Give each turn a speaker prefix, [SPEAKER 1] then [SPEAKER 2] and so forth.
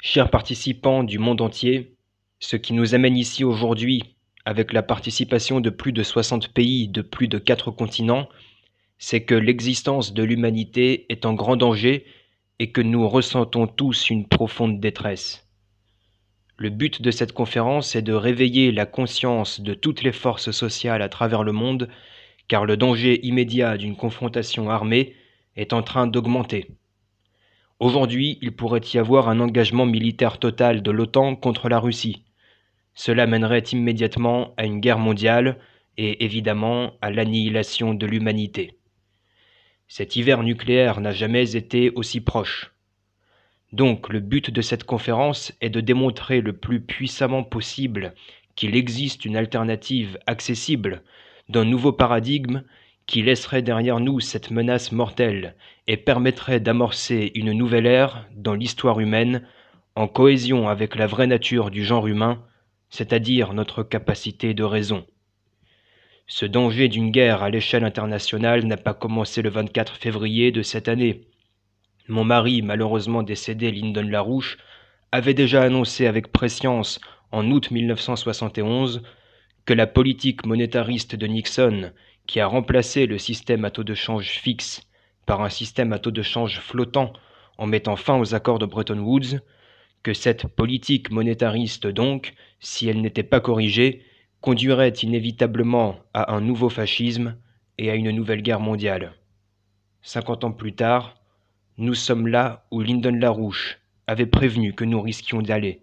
[SPEAKER 1] Chers participants du monde entier, ce qui nous amène ici aujourd'hui, avec la participation de plus de 60 pays de plus de quatre continents, c'est que l'existence de l'humanité est en grand danger et que nous ressentons tous une profonde détresse. Le but de cette conférence est de réveiller la conscience de toutes les forces sociales à travers le monde, car le danger immédiat d'une confrontation armée est en train d'augmenter. Aujourd'hui, il pourrait y avoir un engagement militaire total de l'OTAN contre la Russie. Cela mènerait immédiatement à une guerre mondiale et évidemment à l'annihilation de l'humanité. Cet hiver nucléaire n'a jamais été aussi proche. Donc le but de cette conférence est de démontrer le plus puissamment possible qu'il existe une alternative accessible d'un nouveau paradigme qui laisserait derrière nous cette menace mortelle et permettrait d'amorcer une nouvelle ère dans l'histoire humaine en cohésion avec la vraie nature du genre humain, c'est-à-dire notre capacité de raison. Ce danger d'une guerre à l'échelle internationale n'a pas commencé le 24 février de cette année. Mon mari, malheureusement décédé Lyndon Larouche, avait déjà annoncé avec prescience en août 1971 que la politique monétariste de Nixon, qui a remplacé le système à taux de change fixe par un système à taux de change flottant en mettant fin aux accords de Bretton Woods, que cette politique monétariste donc, si elle n'était pas corrigée, conduirait inévitablement à un nouveau fascisme et à une nouvelle guerre mondiale. Cinquante ans plus tard, nous sommes là où Lyndon LaRouche avait prévenu que nous risquions d'aller.